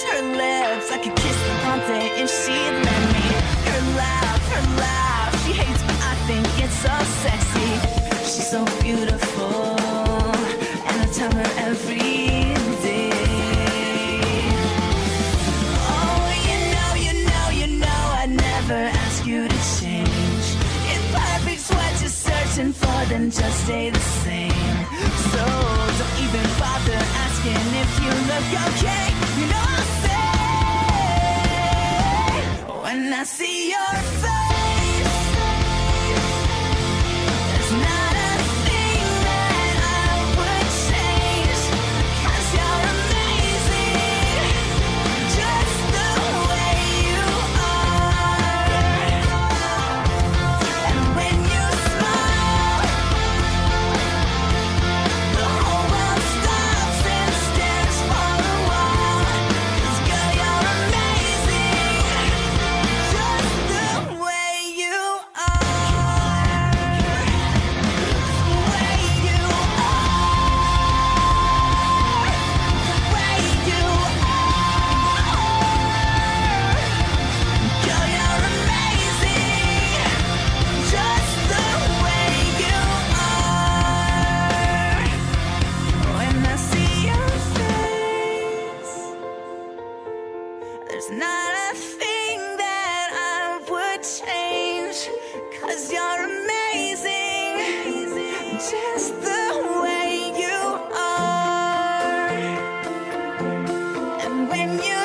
Lips, her lips, I could kiss day if she'd let me. Her laugh, her laugh, she hates but I think it's so sexy. She's so beautiful, and I tell her every day. Oh, you know, you know, you know, I never ask you to change. If perfect's what you're searching for, then just stay the same. So don't even bother asking if you look okay. You know I see your face. There's not a thing that I would change, cause you're amazing, just the way you are. And when you